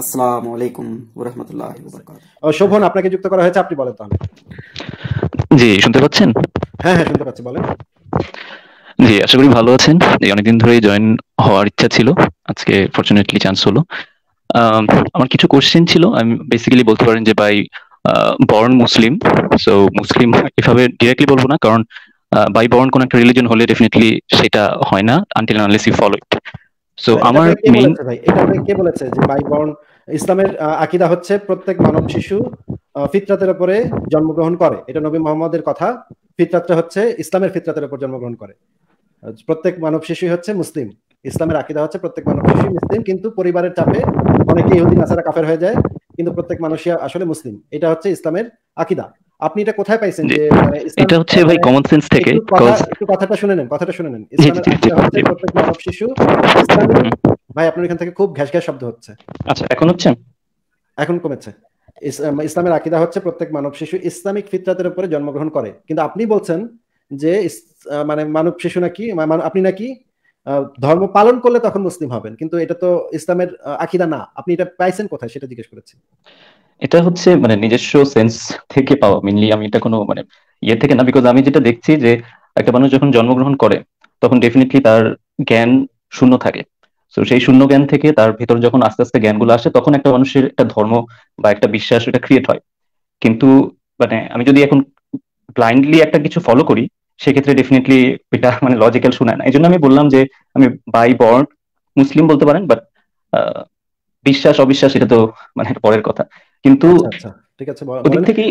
আসসালামু আলাইকুম ওরহমতুল্লাহ শোভন আপনাকে যুক্ত করা হয়েছে আপনি বলেন তাহলে। জি শুনতে পাচ্ছেন? হ্যাঁ হ্যাঁ শুনতে পাচ্ছি বলেন। জি আশা করি ভালো আছেন। এই অনেকদিন ধরেই জয়েন হওয়ার ইচ্ছা ছিল। আজকে ফরচুনেটলি চান্স হলো। আমার কিছু কোশ্চেন ছিল। আমি বেসিক্যালি বলতে পারেন যে by born Muslim so Muslim এভাবে ডিরেক্টলি বলব না কারণ বাই বর্ন কোন একটা রিলিজন হলে ডেফিনেটলি সেটা হয় না until unless you follow it so আমার মেইন এটা কে বলেছে যে বাই বর্ন ইসলামের আকিদা হচ্ছে প্রত্যেক মানব শিশু ফিতরাতের উপরে জন্মগ্রহণ করে। এটা নবী মোহাম্মদের কথা। ফিতরাতটা হচ্ছে ইসলামের ফিতরাতের উপর জন্মগ্রহণ করে। প্রত্যেক মানব শিশুই হচ্ছে মুসলিম। ইসলামের আকিদা হচ্ছে প্রত্যেক মানব শিশু মুসলিম কিন্তু পরিবারের চাপে অনেকে ইহুদি নাসারা কাফের হয়ে যায় কিন্তু প্রত্যেক মানুষই আসলে মুসলিম। এটা হচ্ছে ইসলামের আকিদা। আপনি এটা কোথায় পাইছেন যে এটা হচ্ছে ভাই কমন সেন্স থেকে একটু কথাটা শুনে নেন কথাটা শুনে নেন। ইসলামের আকিদা হচ্ছে প্রত্যেক মানব শিশু ভাই আপনার এখান থেকে খুব ঘ্যাস ঘ্যাস শব্দ হচ্ছে। আচ্ছা এখন হচ্ছে? এখন কমেছে। ইসলামের আকিদা হচ্ছে প্রত্যেক মানব শিশু ইসলামিক ফিতরাতের উপরে জন্মগ্রহণ করে। কিন্তু আপনি বলছেন যে মানে মানব শিশু নাকি আপনি নাকি ধর্ম পালন করলে তখন মুসলিম হবেন। কিন্তু এটা তো ইসলামের আকিদা না। আপনি এটা পাইছেন কোথায় সেটা জিজ্ঞেস করেছি। এটা হচ্ছে মানে নিজস্ব সেন্স থেকে পাওয়া। মেনলি আমি এটা কোনো মানে ইয়ে থেকে না বিকজ আমি যেটা দেখছি যে একটা মানুষ যখন জন্মগ্রহণ করে তখন ডেফিনেটলি তার জ্ঞান শূন্য থাকে। তো সেই শূন্য জ্ঞান থেকে তার ভেতর যখন আস্তে আস্তে জ্ঞানগুলো আসে তখন একটা মানুষের একটা ধর্ম বা একটা বিশ্বাস এটা ক্রিয়েট হয়। কিন্তু মানে আমি যদি এখন ব্লাইন্ডলি একটা কিছু ফলো করি সেক্ষেত্রে ডেফিনেটলি এটা মানে লজিক্যাল শোনায় না। এই জন্য আমি বললাম যে আমি বাই বর্ন মুসলিম বলতে পারেন বাট বিশ্বাস অবিশ্বাস এটা তো মানে পরের কথা। কিন্তু আচ্ছা, ঠিক আছে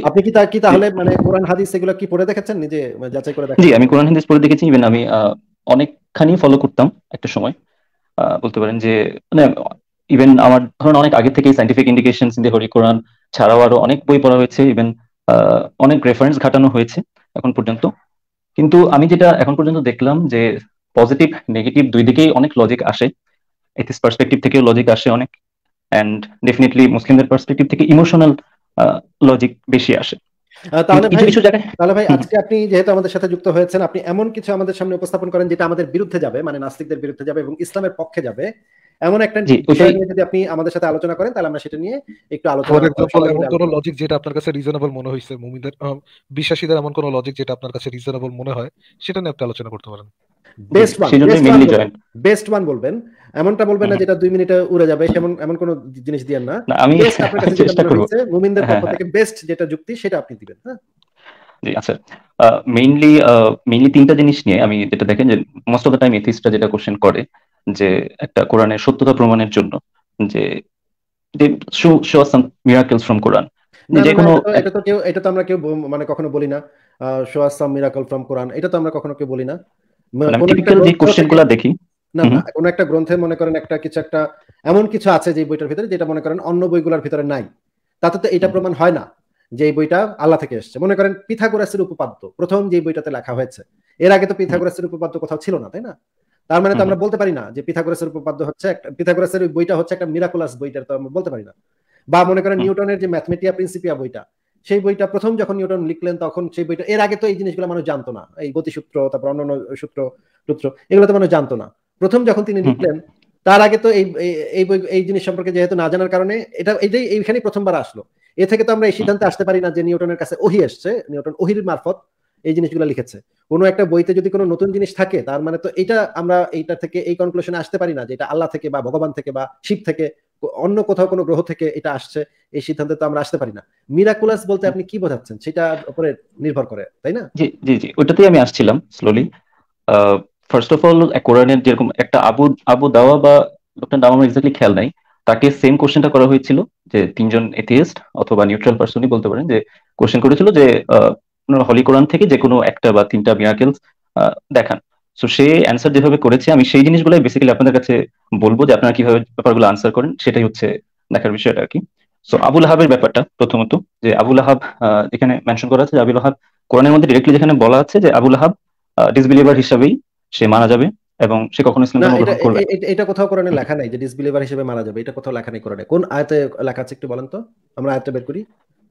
আপনি কি কি তাহলে মানে কোরআন হাদিস এগুলো কি পড়ে দেখেছেন? নিজে যাচাই করে দেখেন জি আমি কোরআন হাদিস পড়ে দেখেছি ইভেন আমি অনেকখানি ফলো করতাম একটা সময়। বলতে পারেন যে মানে ইভেন আমার ধরুন অনেক আগে থেকে scientific indication in holy Quran ছাড়াও আরও অনেক বই পড়া হয়েছে ইভেন অনেক রেফারেন্স ঘাটানো হয়েছে এখন পর্যন্ত। কিন্তু আমি যেটা এখন পর্যন্ত দেখলাম যে পজিটিভ নেগেটিভ দুই দিকেই অনেক লজিক আসে। এথিস পার্সপেক্টিভ থেকেও লজিক আসে অনেক। অ্যান্ড ডেফিনেটলি মুসলিমদের পার্সপেক্টিভ থেকে ইমোশনাল লজিক বেশি আসে। তাহলে ভাই কিছু জায়গায় তাহলে ভাই আজকে আপনি যেহেতু আমাদের সাথে যুক্ত হয়েছেন আপনি এমন কিছু আমাদের সামনে উপস্থাপন করেন যেটা আমাদের বিরুদ্ধে যাবে মানে নাস্তিকদের বিরুদ্ধে যাবে এবং ইসলামের পক্ষে যাবে। এমন একটা বিষয় নিয়ে যদি আপনি আমাদের সাথে আলোচনা করেন তাহলে আমরা সেটা নিয়ে একটু আলোচনা এমন কোন লজিক যেটা আপনার কাছে রিজনেবল মনে হইছে মুমিনদের বিশ্বাসীদের এমন কোন লজিক যেটা আপনার কাছে রিজনেবল মনে হয় সেটা নিয়ে আপনি আলোচনা করতে পারেন। বেস্ট ওয়ান বেস্ট ওয়ান বলবেন এমনটা বলবেন না যেটা দুই মিনিটে উড়ে যাবে সেমন এমন কোন জিনিস দিয়েন না। আমি চেষ্টা করব। মুমিনদের পক্ষ থেকে বেস্ট যেটা যুক্তি সেটা আপনি দিবেন হ্যাঁ? জি আচ্ছা। মেইনলি মেইনলি তিনটা জিনিস নিয়ে আমি যেটা দেখেন যে মোস্ট অফ দ্য টাইম এথিস্টরা যেটা কোশ্চেন করে যে একটা কোরআনের সত্যতা প্রমাণের জন্য যে show some miracles from Quran যে কোনো এটা তো কেউ এটা তো আমরা কেউ মানে কখনো বলি না show some miracle from Quran এটা তো আমরা কখনো কেউ বলি না। যে কোশ্চেনগুলো দেখি। না না কোন একটা গ্রন্থে মনে করেন একটা কিছু একটা এমন কিছু আছে যে বইটার ভিতরে যেটা মনে করেন অন্য বইগুলোর ভিতরে নাই। তাতে তো এটা প্রমাণ হয় না যে এই বইটা আল্লাহ থেকে এসছে। মনে করেন পিথাগোরাসের উপপাদ্য প্রথম যে বইটাতে লেখা হয়েছে। এর আগে তো পিথাগোরাসের উপপাদ্য কোথাও ছিল না তাই না? তার মানে তো আমরা বলতে পারি না যে পিথাগোরাসের উপপাদ্য হচ্ছে একটা পিথাগোরাসের বইটা হচ্ছে একটা মিরাকুলাস বইটা তো আমরা বলতে পারি না। বা মনে করেন নিউটনের যে ম্যাথমেটিয়া প্রিন্সিপিয়া বইটা সেই বইটা প্রথম যখন নিউটন লিখলেন তখন সেই বইটা এর আগে তো এই জিনিসগুলো মানুষ জানতো না। এই গতিসূত্র তারপর অন্যান্য সূত্র সূত্র এগুলো তো মানুষ জানতো না। প্রথম যখন তিনি লিখলেন তার আগে তো এই এই বই এই জিনিস সম্পর্কে যেহেতু না জানার কারণে এটা এটাই এইখানেই প্রথমবার আসলো। এ থেকে তো আমরা এই সিদ্ধান্তে আসতে পারি না যে নিউটনের কাছে ওহি এসছে নিউটন ওহির মারফত এই জিনিসগুলো লিখেছে। কোনো একটা বইতে যদি কোনো নতুন জিনিস থাকে তার মানে তো এটা আমরা এইটা থেকে এই কনক্লুশনে আসতে পারি না যে এটা আল্লাহ থেকে বা ভগবান থেকে বা শিব থেকে অন্য কোথাও কোনো গ্রহ থেকে এটা আসছে, এই সিদ্ধান্তে তো আমরা আসতে পারি না। মিরাকুলাস বলতে আপনি কি বোঝাচ্ছেন? সেটা উপরে নির্ভর করে, তাই না? জি জি জি, ওটাতেই আমি আসছিলাম স্লোলি ফার্স্ট অফ অল কোরআনের যেরকম একটা আবু আবু দাওয়া বা লোকটার নাম আমার এক্স্যাক্টলি খেয়াল নাই। তাকে সেম কোশ্চেনটা করা হয়েছিল, যে তিনজন এথিয়েস্ট অথবা নিউট্রাল পার্সনই বলতে পারেন, যে কোশ্চেন করেছিল যে হলি কোরআন থেকে যে কোনো একটা বা তিনটা মিরাকেলস দেখান। সো সে অ্যান্সার যেভাবে করেছে আমি সেই জিনিসগুলোই বেসিক্যালি আপনাদের কাছে বলব যে আপনারা কীভাবে ব্যাপারগুলো আনসার করেন সেটাই হচ্ছে দেখার বিষয়টা আর কি। সো আবুল আহাবের ব্যাপারটা প্রথমত যে আবুল আহাব এখানে মেনশন করা আছে যে আবুল আহাব কোরআনের মধ্যে ডিরেক্টলি যেখানে বলা আছে যে আবুল আহাব ডিসবিলিভার হিসাবেই সে মারা যাবে এবং সে কখনো ইসলাম ধর্ম গ্রহণ করবে এটা কোথাও কোরআনে লেখা নাই যে ডিসবিলিভার হিসেবে মারা যাবে এটা কোথাও লেখা নেই কোরআনে। কোন আয়াতে লেখা আছে একটু বলেন তো? আমরা আয়াতটা বের করি।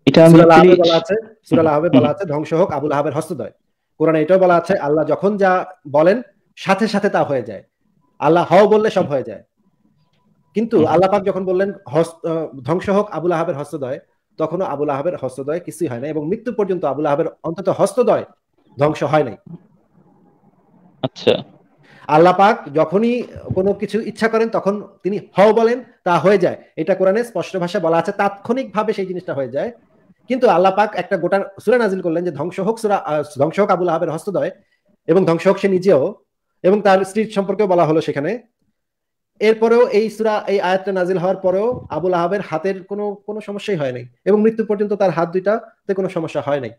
এটা আমি বলা আছে সূরা আহাবে বলা আছে ধ্বংস হোক আবুল আহাবের হস্তদয়। কোরআনে এটাও বলা আছে আল্লাহ যখন যা বলেন সাথে সাথে তা হয়ে যায়। আল্লাহ হও বললে সব হয়ে যায়। কিন্তু। আল্লাহ পাক যখন বললেন হস্ত ধ্বংস হোক আবুল আহাবের হস্তদয় তখনও আবুল আহাবের হস্তদয় কিছুই হয় না এবং মৃত্যু পর্যন্ত আবুল আহাবের অন্তত হস্তদয় ধ্বংস হয় নাই। আচ্ছা। আল্লাহ পাক যখনই কোনো কিছু ইচ্ছা করেন তখন তিনি হও বলেন তা হয়ে যায়। এটা কোরআনে স্পষ্ট ভাষায় বলা আছে তাৎক্ষণিকভাবে সেই জিনিসটা হয়ে যায়। কিন্তু আল্লাহ পাক একটা গোটা সুরা নাজিল করলেন যে ধ্বংস হোক সুরা ধ্বংস হোক আবুল আহাবের হস্তদয় এবং ধ্বংস হোক সে নিজেও এবং তার স্ত্রীর সম্পর্কেও বলা হলো সেখানে। এরপরেও এই সুরা, এই আয়াতটা নাজিল হওয়ার পরেও আবুল আহাবের হাতের কোনো কোনো সমস্যাই হয় নাই এবং মৃত্যু পর্যন্ত তার হাত দুইটাতে কোনো সমস্যা হয় নাই।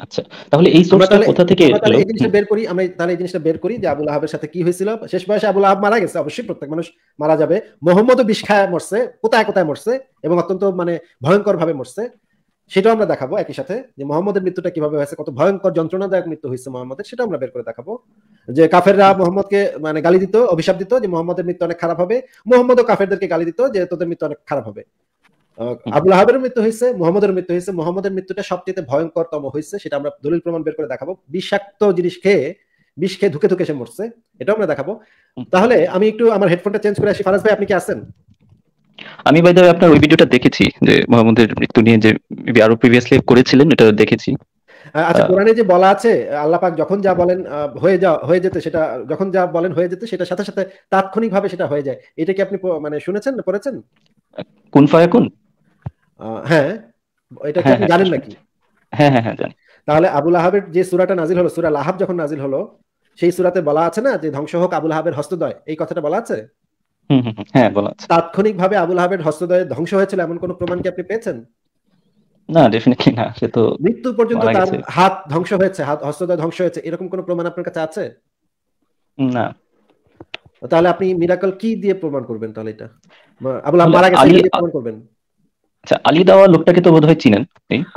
আচ্ছা তাহলে এই সোর্সটা কোথা থেকে এলো? এই জিনিসটা বের করি আমরা তাহলে এই জিনিসটা বের করি যে আবুল আহাবের সাথে কি হয়েছিল। শেষ বয়সে আবুল আহাব মারা গেছে অবশ্যই প্রত্যেক মানুষ মারা যাবে। মোহাম্মদও বিষ খায় মরছে কোথায় কোথায় মরছে এবং অত্যন্ত মানে ভয়ঙ্কর ভাবে মরছে সেটাও আমরা দেখাবো একই সাথে। যে মোহাম্মদের মৃত্যুটা কীভাবে হয়েছে কত ভয়ঙ্কর যন্ত্রণাদায়ক মৃত্যু হয়েছে মোহাম্মদের সেটা আমরা বের করে দেখাবো। যে কাফেররা মোহাম্মদকে মানে গালি দিত অভিশাপ দিত যে মোহাম্মদের মৃত্যু অনেক খারাপ হবে মোহাম্মদও কাফেরদেরকে গালি দিত যে তোদের মৃত্যু অনেক খারাপ হবে। আবুল আহাবের মৃত্যু হয়েছে মোহাম্মদের মৃত্যু হয়েছে। মোহাম্মদের মৃত্যুটা সবচেয়ে ভয়ঙ্করতম হয়েছে সেটা আমরা দলিল প্রমাণ বের করে দেখাবো। বিষাক্ত জিনিস খেয়ে বিষ খেয়ে ধুকে ধুকে সে মরছে এটাও আমরা দেখাবো। তাহলে আমি একটু আমার হেডফোনটা চেঞ্জ করে আসি। ফারাজ ভাই আপনি কি আছেন? আমি বাই দ্য আপনার ওই ভিডিওটা দেখেছি যে মোহাম্মদের মৃত্যু নিয়ে যে আরও প্রিভিয়াসলি করেছিলেন এটা দেখেছি। আচ্ছা কোরআনে যে বলা আছে আল্লাহ পাক যখন যা বলেন হয়ে যা হয়ে যেতে সেটা যখন যা বলেন হয়ে যেতে সেটা সাথে সাথে তাৎক্ষণিকভাবে সেটা হয়ে যায়। এটা কি আপনি মানে শুনেছেন পড়েছেন? কোন ফায়াকুন? হ্যাঁ এটা কি হ্যাঁ, হ্যাঁ, জানেন নাকি? হ্যাঁ জানি। তাহলে আবুল আহাবের যে সূরাটা নাজিল হলো সূরা লাহাব যখন নাজিল হলো সেই সূরাতে বলা আছে না যে ধ্বংস হোক আবুল আহাবের হস্তদয় এই কথাটা বলা আছে? হ্যাঁ বলা আছে। তাৎক্ষণিকভাবে আবুল আহাবের হস্তদয় ধ্বংস হয়েছিল এমন কোনো প্রমাণ কি আপনি পেয়েছেন? না ডেফিনেটলি না সে তো মৃত্যু পর্যন্ত তার হাত ধ্বংস হয়েছে হাত হস্তদয় ধ্বংস হয়েছে এরকম কোনো প্রমাণ আপনার কাছে আছে? না। তাহলে আপনি মিরাকল কি দিয়ে প্রমাণ করবেন তাহলে এটা? আবুল আহাব মারা গেছে প্রমাণ করবেন। আচ্ছা আলী দাওয়া লোকটাকে তো বোধহয় চিনেন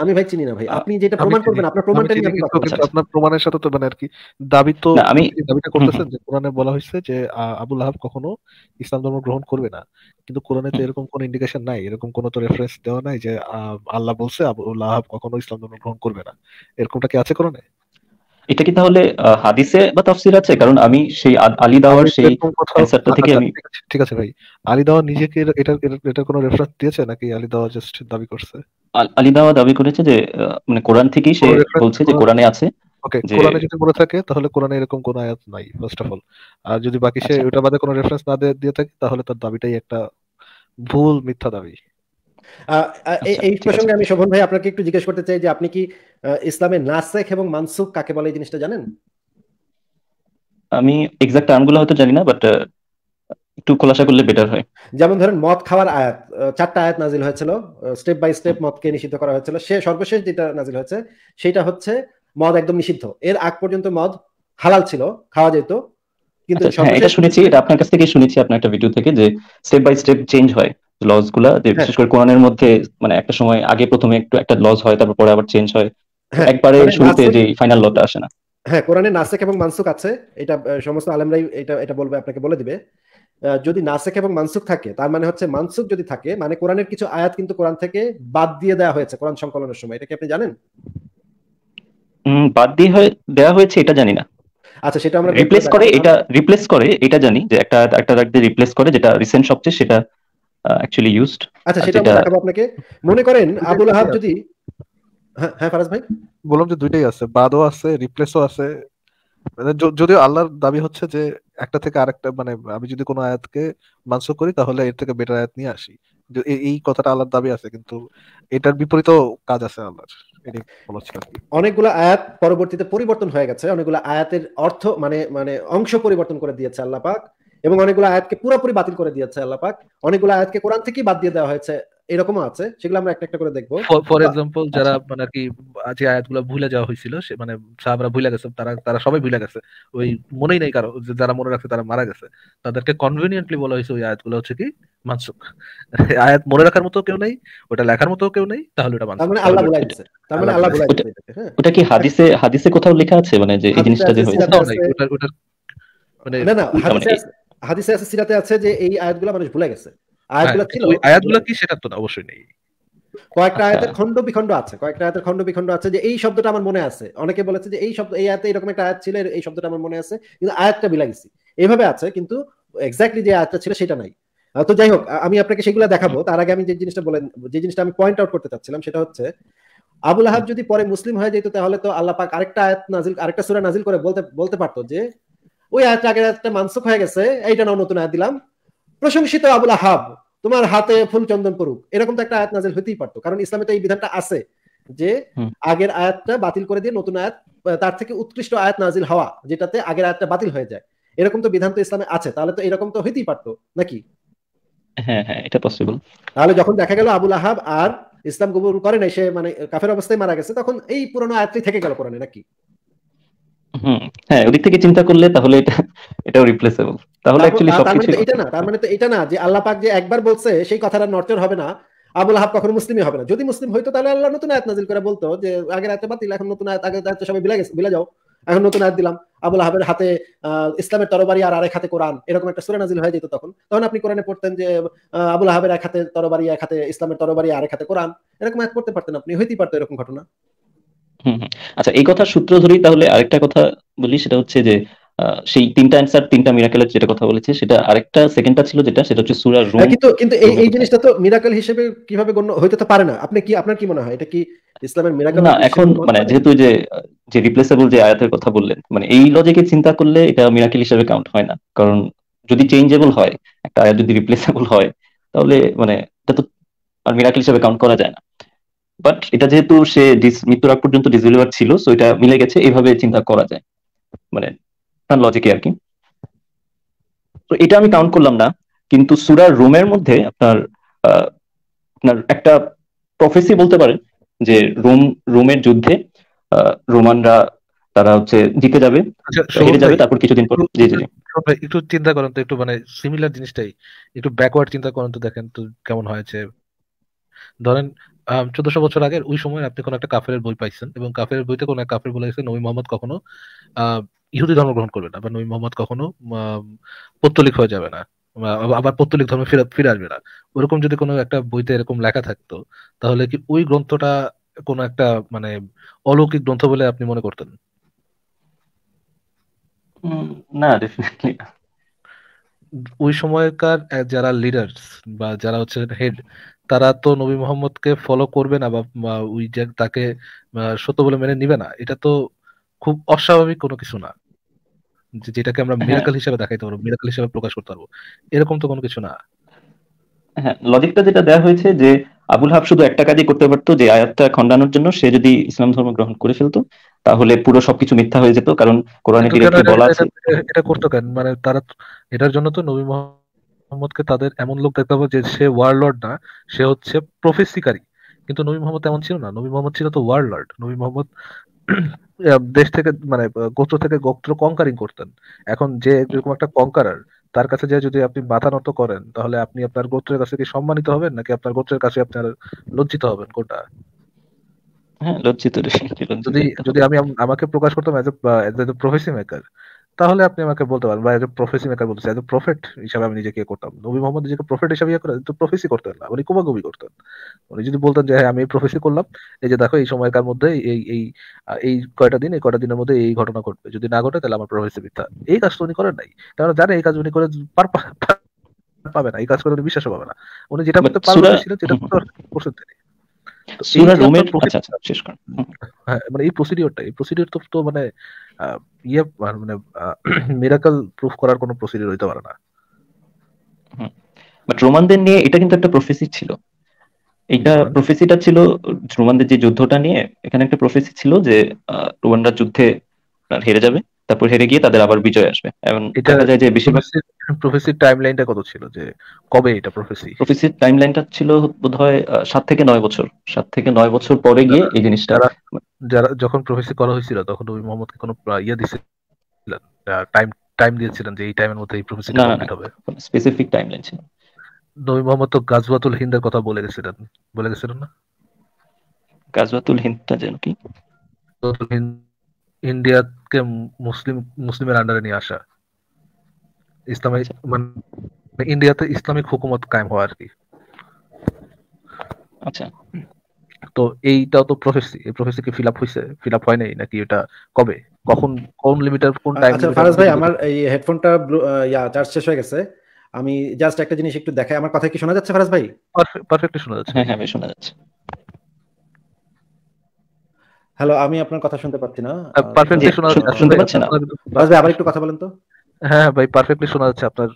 আমি ভাই চিনি না ভাই। আপনি যেটা প্রমাণ করবেন আপনার প্রমাণটা নিয়ে আপনি আপনার প্রমাণের সাথে তো মানে আর কি দাবি তো আমি- দাবিটা করতেছেন যে কোরআনে বলা হয়েছে যে আহ, আবুল আহাব কখনো ইসলাম ধর্ম গ্রহণ করবে না। কিন্তু কোরআনে তো এরকম কোনো ইন্ডিকেশন নাই এরকম কোনো তো রেফারেন্স দেওয়া নাই যে আহ, আল্লাহ বলছে আবুল আহাব কখনো ইসলাম ধর্ম গ্রহণ করবে না। এরকমটা কি আছে কোরআনে? এটা কি তাহলে হাদিসে বা তাফসির আছে? কারণ আমি সেই আলী দাওয়ার সেই অ্যান্সারটা থেকে আচ্ছা, আমি ঠিক আছে, ভাই। আলী দাওয়া নিজেকে এটার- এটার কোনো রেফারেন্স দিয়েছে নাকি আলী দাওয়া জাস্ট দাবি করছে? আল- দাওয়া দাবি করেছে যে মানে কোরআন থেকেই সে বলছে যে কোরআনে আছে ওকে কোরআনে যদি বলে থাকে তাহলে কোরআনে এরকম কোনো আয়াত নাই ফার্স্ট অফ অল আর যদি বাকি সে আচ্ছা। ওটা বাদে কোনো রেফারেন্স না দিয়ে থাকে তাহলে তার দাবিটাই একটা ভুল মিথ্যা দাবি। এই- আচ্ছা, এই। প্রসঙ্গে আমি শোভন ভাই আপনাকে একটু জিজ্ঞেস করতে চাই যে আপনি কি ইসলামের নাসেখ এবং মানসুখ কাকে বলে এই জিনিসটা জানেন? আমি এক্সাক্ট টার্মগুলো হয়তো জানি না বাট একটু খোলাসা করলে বেটার হয়। যেমন ধরেন মদ খাওয়ার আয়াত চারটা আয়াত নাজিল হয়েছিল স্টেপ বাই স্টেপ মদকে নিষিদ্ধ করা হয়েছিল। সে সর্বশেষ যেটা নাজিল হয়েছে সেটা হচ্ছে মদ একদম নিষিদ্ধ। এর আগ পর্যন্ত মদ হালাল ছিল খাওয়া যেত কিন্তু আচ্ছা, হ্যাঁ এটা শুনেছি এটা আপনার কাছ থেকে শুনেছি আপনার একটা ভিডিও থেকে যে স্টেপ বাই স্টেপ চেঞ্জ হয়। লসগুলা যে হ্যাঁ। বিশেষ করে কোরআনের মধ্যে মানে একটা সময় আগে প্রথমে একটু একটা লস হয় তারপর পরে আবার চেঞ্জ হয়। হ্যাঁ, একবারে শুরুতে যে ফাইনাল লটা আসে না। হ্যাঁ কোরআনে নাসেক এবং মানসুক আছে। এটা সমস্ত আলেমরাই এটা এটা বলবে আপনাকে বলে দিবে। যদি নাসেক এবং মানসুক থাকে তার মানে হচ্ছে মানসুক যদি থাকে মানে কোরআনের কিছু আয়াত কিন্তু কোরআন থেকে বাদ দিয়ে দেওয়া হয়েছে কোরআন সংকলনের সময়। এটা কি আপনি জানেন? বাদ দিয়ে হয় দেওয়া হয়েছে এটা জানি না। আচ্ছা সেটা আমরা রিপ্লেস করে এটা রিপ্লেস করে এটা জানি যে একটা একটা রাখ দিয়ে রিপ্লেস করে যেটা রিসেন্ট সবচেয়ে সেটা অ্যাকচুয়ালি ইউজড আচ্ছা সেটা দেখাবো আপনাকে। মনে করেন আবুল আহাব যদি হ্যাঁ হ্যাঁ ফারাজ ভাই? বললাম যে দুইটাই আছে বাদও আছে রিপ্লেসও আছে। মানে যদিও আল্লাহর দাবি হচ্ছে যে একটা থেকে আরেকটা মানে আমি যদি কোনো আয়াতকে করি তাহলে এর থেকে বেটার আয়াত নিয়ে আসি। এই- এই কথাটা আল্লাহর দাবি আছে কিন্তু এটার বিপরীত কাজ আছে আল্লাহর। অনেকগুলো আয়াত পরবর্তীতে পরিবর্তন হয়ে গেছে অনেকগুলো আয়াতের অর্থ মানে মানে অংশ পরিবর্তন করে দিয়েছে আল্লাহ পাক। এবং অনেকগুলো আয়াতকে পুরোপুরি বাতিল করে দিয়েছে আল্লাহ পাক। অনেকগুলো আয়াতকে কোরআন থেকেই বাদ দিয়ে দেওয়া হয়েছে। এরকমও আছে। সেগুলো আমরা একটা একটা করে দেখব। ফর এক্সাম্পল যারা মানে আর কি যে আয়াতগুলো ভুলে যাওয়া হয়েছিল সে মানে সাহাবরা ভুলে গেছে তারা তারা সবাই ভুলে গেছে। ওই মনেই নাই কারও যে যারা মনে রাখছে তারা মারা গেছে। তাদেরকে কনভিনিয়েন্টলি বলা হয়েছে ওই আয়াতগুলো হচ্ছে কি? মানসুক আয়াত মনে রাখার মতো কেউ নেই ওটা লেখার মতো কেউ নেই তাহলে ওটা মানসুক মানে আল্লাহ ভুলাই এটা- তার মানে আল্লাহ ভুলাই ওটা- দিচ্ছে এটাকে, হ্যাঁ। ওটা কি হাদিসে হাদিসে কোথাও লেখা আছে? মানে যে এই জিনিসটা যে হয়েছে। ওটা ওটা মানে না না মানে হাদিসে আছে। হাদিসে আছে সিরাতে আছে যে এই আয়াতগুলো মানুষ ভুলে গেছে। হ্যাঁ, আয়াতগুলো ছিল। ওই আয়াতগুলো কি সেটা তো অবশ্যই নেই। কয়েকটা আচ্ছা। আয়াতের খণ্ড বিখণ্ড আছে কয়েকটা আয়াতের খণ্ড বিখণ্ড আছে যে এই শব্দটা আমার মনে আছে। অনেকে বলেছে যে এই শব্দ এই আয়াতে এরকম একটা আয়াত ছিল এই শব্দটা আমার মনে আছে কিন্তু আয়াতটা বিলা গেছি। এইভাবে আছে কিন্তু এক্স্যাক্টলি যে আয়াতটা ছিল সেটা নাই। তো যাই হোক আমি আপনাকে সেগুলো দেখাবো। তার আগে আমি যে জিনিসটা বলেন যে জিনিসটা আমি পয়েন্ট আউট করতে চাচ্ছিলাম সেটা হচ্ছে আবুল আহাব যদি পরে মুসলিম হয়ে যেত তাহলে তো আল্লাহ পাক আরেকটা আয়াত নাজিল আরেকটা সূরা নাজিল করে বলতে বলতে পারতো যে ওই আয়াতটা আগের আয়াতটা মানসুখ হয়ে গেছে এইটা নাও নতুন আয়াত দিলাম। প্রশংসিত আবুল আহাব তোমার হাতে ফুল চন্দন করুক। এরকম তো একটা আয়াত নাজিল হতেই পারতো কারণ ইসলামে তো এই বিধানটা আছে যে আগের আয়াতটা বাতিল করে দিয়ে নতুন আয়াত তার থেকে উৎকৃষ্ট আয়াত নাজিল হওয়া যেটাতে আগের আয়াতটা বাতিল হয়ে যায়। এরকম তো বিধান তো ইসলামে আছে তাহলে তো এরকম তো হইতেই পারতো নাকি? হ্যাঁ হ্যাঁ এটা পসিবল তাহলে যখন দেখা গেল আবুল আহাব আর ইসলাম কবুল করে নাই সে মানে কাফের অবস্থায় মারা গেছে তখন এই পুরোনো আয়াতটাই থেকে গেল কোরআনে নাকি? হুম হ্যাঁ ওদিক থেকে চিন্তা করলে তাহলে এটা এটাও রিপ্লেসেবল তাহলে অ্যাকচুয়ালি মানে সবকিছু এটা না তার মানে তো এটা না যে আল্লাহ পাক যে একবার বলছে সেই কথাটা নর্চর হবে না। আবুল আহাব কখনো মুসলিমই হবে না। যদি মুসলিম হইতো তাহলে আল্লাহ নতুন আয়াত নাজিল করে বলতো যে আগের আয়াতে বাতিল এখন নতুন আয়াত আগের আয়াতে সবাই বিলা গেছে বিলা যাও। এখন নতুন আয়াত দিলাম। আবুল আহাবের হাতে ইসলামের তরবারি আর আরেক হাতে কোরআন এরকম একটা সূরা নাজিল হয়ে যেত তখন। তখন আপনি কোরআনে পড়তেন যে আবুল আহাবের এক হাতে তরবারি এক হাতে ইসলামের তরবারি আরেক হাতে কোরআন। এরকম আয়াত পড়তে পারতেন আপনি হইতেই পারতো এরকম ঘটনা। আচ্ছা এই কথা সূত্র ধরেই তাহলে আরেকটা কথা বলি সেটা হচ্ছে যে সেই তিনটা অ্যান্সার তিনটা মিরাকেলের যেটা কথা বলেছে সেটা আরেকটা সেকেন্ডটা ছিল যেটা সেটা হচ্ছে সুরা রুম হ্যাঁ, কিন্তু কিন্তু এই এই জিনিসটা তো মিরাকেল হিসেবে কীভাবে গণ্য হইতে তো পারে না। আপনি কি আপনার কি মনে হয়? এটা কি ইসলামের মিরাকেল না এখন মানে যেহেতু যে যে রিপ্লেসেবল যে আয়াতের কথা বললেন মানে এই লজিকে চিন্তা করলে এটা মিরাকেল হিসেবে কাউন্ট হয় না। কারণ যদি চেঞ্জেবল হয় একটা আয়াত যদি রিপ্লেসেবল হয় তাহলে মানে এটা তো আর মিরাকেল হিসেবে কাউন্ট করা যায় না। বাট এটা যেহেতু সে মৃত্যুর আগ পর্যন্ত ডিসবিলিভার ছিল সো এটা মিলে গেছে এইভাবে চিন্তা করা যায়। মানে তার লজিকে আর কি। তো এটা আমি কাউন্ট করলাম না কিন্তু সুরার রোমের মধ্যে আপনার আপনার একটা প্রফেসি বলতে পারেন যে রোম রোমের যুদ্ধে রোমানরা তারা হচ্ছে জিতে যাবে আচ্ছা হেরে যাবে তারপর কিছুদিন পর জি জি একটু চিন্তা করেন তো একটু মানে সিমিলার জিনিসটাই একটু ব্যাকওয়ার্ড চিন্তা করেন তো দেখেন তো কেমন হয়েছে। ধরেন চোদ্দশো বছর আগের ওই সময় আপনি কোন একটা কাফের বই পাইছেন এবং কাফের বইতে কোনো এক কাফের বলে গেছে, নবী মোহাম্মদ কখনো ইহুদি ধর্ম গ্রহণ করবে না বা নবী মোহাম্মদ কখনো পৌত্তলিক হয়ে যাবে না আবার- পৌত্তলিক ধর্মে ফিরে ফিরে আসবে না। ওরকম যদি কোনো একটা বইতে এরকম লেখা থাকতো, তাহলে কি ওই গ্রন্থটা কোনো একটা মানে অলৌকিক গ্রন্থ বলে আপনি মনে করতেন? না ডেফিনেটলি না। ওই সময়কার যারা লিডার্স বা যারা হচ্ছে হেড তারা তো নবী মোহাম্মদকে ফলো করবে না বা ওই যে তাকে সত্য বলে মেনে নিবে না। এটা তো খুব অস্বাভাবিক কোনো কিছু না। যেটাকে আমরা হ্যাঁ। মিরাকল হিসেবে দেখাইতে পারব মিরাকল হিসেবে প্রকাশ করতে পারব। এরকম তো কোনো কিছু না। হ্যাঁ লজিকটা যেটা দেওয়া হয়েছে যে আবুল হাব শুধু একটা কাজই করতে পারতো যে আয়াতটা খণ্ডানোর জন্য সে যদি ইসলাম ধর্ম গ্রহণ করে ফেলতো তাহলে পুরো সবকিছু মিথ্যা হয়ে যেত কারণ কোরআনে ডিরেক্টলি বলা আছে এটা- এটা করতো কেন? মানে তারা এটার জন্য তো নবী মোহাম্মদকে তাদের এমন লোক দেখতে হবে যে সে ওয়ারলর্ড না সে হচ্ছে প্রফেসিকারী কিন্তু নবী মোহাম্মদ এমন ছিল না। নবী মোহাম্মদ ছিল তো ওয়ারলর্ড নবী মোহাম্মদ দেশ থেকে মানে গোত্র থেকে গোত্র কঙ্কারিং করতেন। এখন যে এরকম একটা কঙ্কারার তার কাছে যে যদি আপনি মাথা নত করেন তাহলে আপনি আপনার গোত্রের কাছে কি সম্মানিত হবেন? নাকি আপনার গোত্রের কাছে আপনার লজ্জিত হবেন? কোনটা? হ্যাঁ লজ্জিত যদি যদি আমি আমাকে প্রকাশ করতাম এজ এ প্রফেসি মেকার তাহলে আপনি আমাকে বলতে পারেন বা এজ এ প্রফেসি মেকার বলতেছি এজ এ প্রফেট হিসাবে আমি নিজেকে ইয়ে করতাম। নবী মোহাম্মদ নিজেকে প্রফেট হিসাবে ইয়ে করে তো প্রফেসি করতেন না। উনি কুবাগুবি করতেন। উনি যদি বলতেন যে হ্যাঁ আমি প্রফেসি করলাম এই যে দেখো এই সময়কার মধ্যে এই এই এই কয়টা দিন এই কয়টা দিনের মধ্যে এই ঘটনা ঘটবে। যদি না ঘটে তাহলে আমার প্রফেসি মিথ্যা। এই কাজ তো উনি করেন নাই। কারণ জানে এই কাজ উনি করে পার পাবে না। এই কাজ করে উনি বিশ্বাসও পাবে না। উনি যেটা করতে পারবেন যেটা করতে তিনি। সূরা রোমের prophecy- আচ্ছা আচ্ছা শেষ করেন হ্যাঁ মানে এই প্রসিডিওরটা এই প্রসিডিওর তো তো মানে ইয়ে মানে মিরাকল প্রুফ করার কোনো প্রসিডিওর হইতে পারে না। বাট রোমানদের নিয়ে এটা কিন্তু একটা প্রফেসি ছিল। এইটা প্রফেসিটা ছিল রোমানদের যে যুদ্ধটা নিয়ে এখানে একটা প্রফেসি ছিল যে আহ, রোমানরা যুদ্ধে হেরে যাবে। তারপর হেরে গিয়ে তাদের আবার বিজয় আসবে। এবং দেখা যায় যে বেশিরভাগ প্রফেসির টাইম লাইনটা কত ছিল? যে কবে এটা প্রফেসি প্রফেসির টাইম লাইনটা ছিল বোধহয় আহ, সাত থেকে নয় বছর। সাত থেকে নয় বছর পরে গিয়ে এই জিনিসটা যারা যারা যখন প্রফেসি করা হয়েছিল তখন নবী মোহাম্মদকে কোনো ইয়ে টাইম টাইম দিয়েছিলেন যে এই টাইমের মধ্যে এই না, কমপ্লিট হবে। স্পেসিফিক টাইম লাইন ছিল নবী মোহাম্মদ তো গাজওয়াতুল হিন্দের কথা বলে গেছিলেন বলে গেছিলেন না? গাজওয়াতুল হিন্দটা যেন কি? গাজওয়াতুল হিন্দ ইন্ডিয়াকে মুসলিম মুসলিমের আন্ডারে নিয়ে আসা। ইসলামে মানে ইন্ডিয়াতে ইসলামিক হুকুমত কায়েম হওয়া আর কি আচ্ছা। তো এইটাও তো প্রফেসি এই প্রফেসি কি ফিল আপ হয়েছে ফিল আপ হয় নাই নাকি এটা কবে? কখন কোন লিমিটার কোন টাইম আচ্ছা ফারাজ ভাই আমার এই হেডফোনটা ব্লু- ইয়া চার্জ শেষ হয়ে গেছে। আমি জাস্ট একটা জিনিস একটু দেখাই আমার কথা কি শোনা যাচ্ছে ফারাজ ভাই? পারফেক্টলি শোনা যাচ্ছে। হ্যাঁ হ্যাঁ শোনা যাচ্ছে। হ্যালো আমি আপনার কথা শুনতে পাচ্ছি না। পারফেক্টলি শোনা যাচ্ছে। শুনতে পাচ্ছেন না? ভাই আবার একটু কথা বলেন তো। হ্যাঁ ভাই পারফেক্টলি শোনা যাচ্ছে। আপনার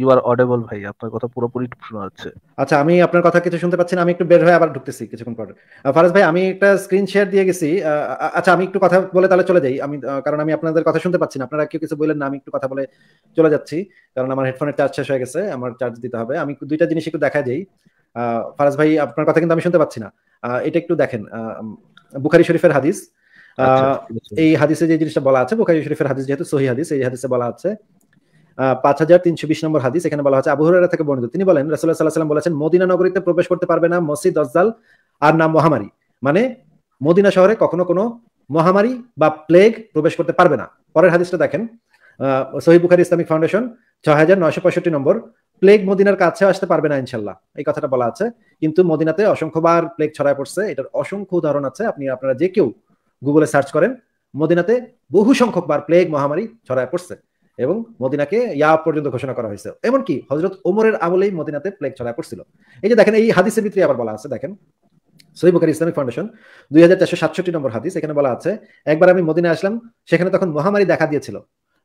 ইউ আর অডেবল ভাই। আপনার কথা পুরোপুরি শোনা যাচ্ছে। আচ্ছা আমি আপনার কথা কিছু শুনতে পাচ্ছি না আমি একটু বের হয়ে আবার ঢুকতেছি কিছুক্ষণ পর। ফারাজ ভাই আমি একটা স্ক্রিন শেয়ার দিয়ে গেছি। আচ্ছা আমি একটু কথা বলে তাহলে চলে যাই। আমি কারণ আমি আপনাদের কথা শুনতে পাচ্ছি না। আপনারা কেউ কিছু বললেন না আমি একটু কথা বলে চলে যাচ্ছি। কারণ আমার হেডফোনের চার্জ শেষ হয়ে গেছে আমার চার্জ দিতে হবে। আমি দুইটা জিনিস একটু দেখা যাই আহ, ফারাজ ভাই আপনার কথা কিন্তু আমি শুনতে পাচ্ছি না। এটা একটু দেখেন। বুখারি শরীফের হাদিস। আচ্ছা। এই হাদিসে যে জিনিসটা বলা আছে বুখারী শরীফের হাদিস যেহেতু সহি হাদিস এই হাদিসে বলা আছে পাঁচ হাজার তিনশো বিশ নম্বর হাদিস এখানে বলা হচ্ছে আবু হুরায়রা থেকে বর্ণিত। তিনি বলেন আলাইহি ওয়াসাল্লাম বলেছেন মদিনা নগরীতে প্রবেশ করতে পারবে না মসজিদ দজ্জাল আর নাম মহামারী। মানে মদিনা শহরে কখনো কোনো মহামারী বা প্লেগ প্রবেশ করতে পারবে না। পরের হাদিসটা দেখেন আহ, সহিহ বুখারী ইসলামিক ফাউন্ডেশন ছয় হাজার নয়শো পঁয়ষট্টি নম্বর প্লেগ মদিনার কাছে আসতে পারবে না ইনশাল্লাহ এই কথাটা বলা আছে। কিন্তু মদিনাতে অসংখ্যবার প্লেগ ছড়ায় পড়ছে। এটার অসংখ্য উদাহরণ আছে। আপনি আপনারা যে কেউ গুগলে সার্চ করেন, মদিনাতে বহু সংখ্যক বার প্লেগ মহামারী ছড়ায় পড়ছে এবং মদিনাকে ইয়া পর্যন্ত ঘোষণা করা হয়েছে। এমনকি হজরত ওমরের আমলেই মদিনাতে প্লেগ ছড়ায় পড়ছিল। এই যে দেখেন, এই হাদিসের ভিতরে আবার বলা আছে, দেখেন। সহি বুখারী ইসলামিক ফাউন্ডেশন, দুই হাজার চারশো সাতষট্টি নম্বর হাদিস, এখানে বলা আছে, একবার আমি মদিনা আসলাম, সেখানে তখন মহামারী দেখা দিয়েছিল।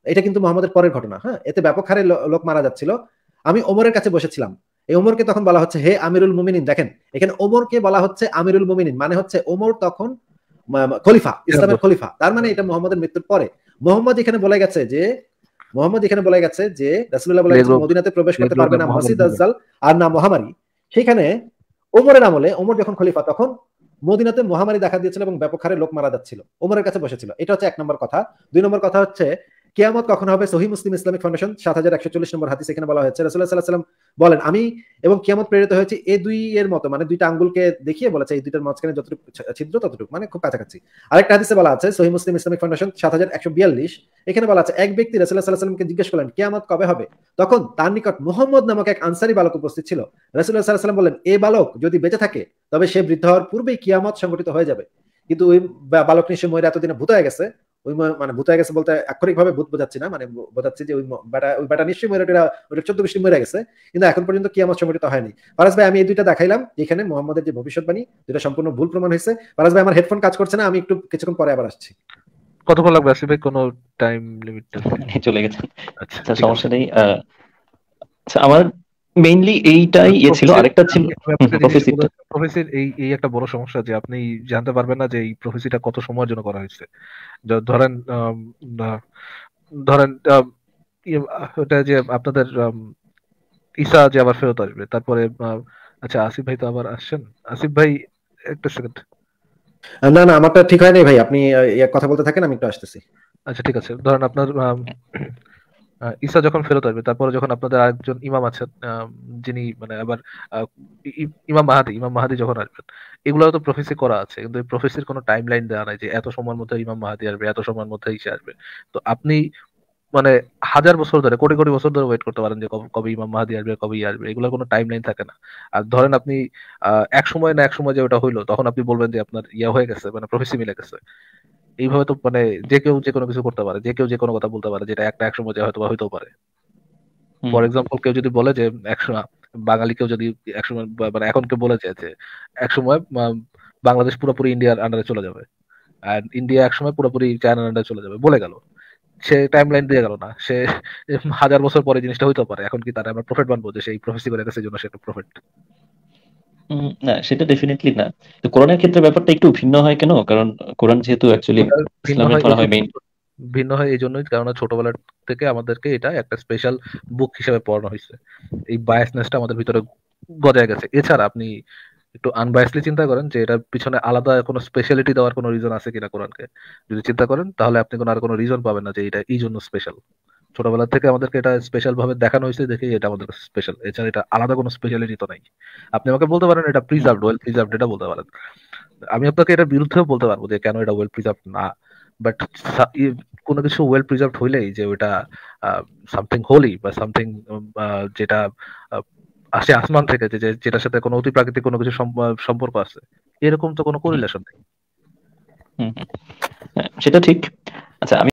এটা কিন্তু মোহাম্মদের পরের ঘটনা হ্যাঁ? এতে ব্যাপক হারে লোক মারা যাচ্ছিল। আমি ওমরের কাছে বসেছিলাম। এই ওমরকে তখন বলা হচ্ছে হে আমিরুল মুমিনিন। দেখেন এখানে ওমরকে বলা হচ্ছে আমিরুল মুমিনিন মানে হচ্ছে ওমর তখন খলিফা ইসলামের খলিফা। তার মানে এটা মোহাম্মদের মৃত্যুর পরে। মোহাম্মদ এখানে বলে গেছে যে মোহাম্মদ এখানে বলে গেছে যে রাসূলুল্লাহ বলে গেছে মদিনাতে প্রবেশ করতে পারবে না মসজিদ বলে। আজ্জাল আর না মহামারী। সেখানে ওমরের আমলে ওমর যখন খলিফা তখন মদিনাতে মহামারী দেখা দিয়েছিল এবং ব্যাপক হারে লোক মারা যাচ্ছিল। ওমরের কাছে বসেছিল। এটা হচ্ছে এক নম্বর কথা। দুই নম্বর কথা হচ্ছে কেয়ামত কখন হবে? সহি মুসলিম ইসলামিক ফাউন্ডেশন, সাত হাজার একশো চল্লিশ নম্বর হাদিস এখানে বলা হয়েছে। রসুল্লাহ সাল্লাহ সাল্লাম বলেন, আমি এবং কেয়ামত প্রেরিত হয়েছে এই দুই এর মতো মানে দুইটা আঙ্গুলকে দেখিয়ে বলেছে, এই দুইটার মাঝখানে যতটুকু ছিদ্র ততটুকু মানে খুব কাছাকাছি। আরেকটা হাদিসে বলা আছে সহি মুসলিম ইসলামিক ফাউন্ডেশন, সাত হাজার একশো বিয়াল্লিশ, এখানে বলা আছে, এক ব্যক্তি রসুল্লাহ সাল্লাহ সাল্লামকে জিজ্ঞেস করলেন, কেয়ামত কবে হবে? তখন তার নিকট মোহাম্মদ নামক এক আনসারি বালক উপস্থিত ছিল। রসুল্লাহ সাল্লাহ সাল্লাম বললেন, এ বালক যদি বেঁচে থাকে, তবে সে বৃদ্ধ হওয়ার পূর্বেই কিয়ামত সংঘটিত হয়ে যাবে। কিন্তু ওই বালক নিশ্চয় ময়রা এতদিনে ভূত হয়ে গেছে ওই মানে ভূত হয়ে গেছে বলতে আক্ষরিক ভাবে ভূত বোঝাচ্ছি না মানে বোঝাচ্ছি যে ওই বেটা ওই বেটা নিশ্চয়ই টেরা ওটা চোদ্দ মরে গেছে কিন্তু এখন পর্যন্ত কিয়ামত সংঘটিত হয়নি। ফারাজ ভাই আমি এই দুইটা দেখাইলাম এখানে মোহাম্মদের যে ভবিষ্যৎবাণী যেটা সম্পূর্ণ ভুল প্রমাণ হয়েছে। ফারাজ ভাই আমার হেডফোন কাজ করছে না আমি একটু কিছুক্ষণ পরে আবার আসছি। কতক্ষণ লাগবে আসিফ ভাই? কোনো টাইম লিমিট চলে গেছেন আচ্ছা আচ্ছা সমস্যা নেই আহ, আচ্ছা আমার মেইনলি এইটাই ইয়ে ছিল। আরেকটা ছিল প্রফেসির এই এই একটা বড় সমস্যা যে আপনি জানতে পারবেন না যে এই প্রফেসিটা কত সময়ের জন্য করা হয়েছে। ধরেন ধরেন ইয়ে, ওটা যে আপনাদের ঈসা যে আবার ফেরত আসবে তারপরে আহ, আচ্ছা আসিফ ভাই তো আবার আসছেন। আসিফ ভাই একটা সেকেন্ড না না আমারটা ঠিক হয় নাই ভাই। আপনি ইয়ে কথা বলতে থাকেন আমি একটু আসতেছি। আচ্ছা ঠিক আছে। ধরেন আপনার আহ, ঈসা যখন ফেরত আসবে, তারপরে যখন আপনাদের আরেকজন ইমাম আছেন যিনি মানে আবার ইমাম মাহাদি ইমাম মাহাদি যখন আসবেন এগুলো তো প্রফেসি করা আছে, কিন্তু এই প্রফেসির কোনো টাইম লাইন দেওয়া নাই যে এত সময়ের মধ্যে ইমাম মাহাদি আসবে, এত সময়ের মধ্যে ঈসা আসবে। তো আপনি মানে হাজার বছর ধরে, কোটি কোটি বছর ধরে ওয়েট করতে পারেন যে কবে- ইমাম মাহাদি আসবে, কবে ই আসবে, এগুলোর কোনো টাইম লাইন থাকে না। আর ধরেন আপনি এক সময় না এক সময় যে ওটা হইল, তখন আপনি বলবেন যে আপনার ইয়া হয়ে গেছে মানে প্রফেসি মিলে গেছে। এইভাবে তো মানে যে কেউ যে কোনো কিছু করতে পারে যে কেউ যে কোনো কথা বলতে পারে যেটা একটা এক সময় যে হয়তো বা হইতেও পারে। ফর এক্সাম্পল কেউ যদি বলে যে একসময় বাঙালি কেউ যদি একসময় মানে এখন কেউ বলেছে যে একসময় বাংলাদেশ পুরোপুরি ইন্ডিয়ার আন্ডারে চলে যাবে। আর ইন্ডিয়া একসময় পুরোপুরি চায়নার আন্ডারে চলে যাবে। বলে গেল। সে টাইম লাইন দিয়ে গেল না। সে হাজার বছর পরে জিনিসটা হইতে পারে। এখন কি তারা আমরা প্রফিট বানবো যে সেই প্রফেসি করে গেছে জন্য সে একটা প্রফিট না সেটা ডেফিনেটলি না। তো কোরআনের ক্ষেত্রে ব্যাপারটা একটু ভিন্ন হয় কেন? কারণ কোরআন যেহেতু অ্যাকচুয়ালি ভিন্ন ইসলামের হয় ধরা হয় মেইন ভিন্ন হয় এই জন্যই কারণ ছোটবেলা থেকে আমাদেরকে এটা একটা স্পেশাল বুক হিসেবে পড়ানো হয়েছে। এই বায়াসনেসটা আমাদের ভিতরে গজায় গেছে। এছাড়া আপনি একটু আনবায়াসলি চিন্তা করেন যে এটার পিছনে আলাদা কোনো স্পেশালিটি দেওয়ার কোনো রিজন আছে কিনা কোরআনকে। যদি চিন্তা করেন তাহলে আপনি কোনো আর কোনো রিজন পাবেন না যে এটা এই জন্য স্পেশাল ছোটবেলা থেকে আমাদেরকে এটা স্পেশাল ভাবে দেখানো হয়েছে দেখে এটা আমাদের স্পেশাল এছাড়া এটা আলাদা কোনো স্পেশালিটি তো নাই। আপনি আমাকে বলতে পারেন এটা প্রিজার্ভড ওয়েল প্রিজার্ভড এটা বলতে পারেন। আমি আপনাকে এটার বিরুদ্ধেও বলতে পারব যে কেন এটা ওয়েল প্রিজার্ভড না। বাট কোনো কিছু ওয়েল প্রিজার্ভড হইলেই যে ওটা সামথিং হোলি বা সামথিং যেটা আসে আসমান থেকে যে যেটার সাথে কোনো অতি প্রাকৃতিক কোনো কিছু সম- সম্পর্ক আছে। এরকম তো কোনো কোরিলেশন নেই। হ্যাঁ, সেটা ঠিক। আচ্ছা আমি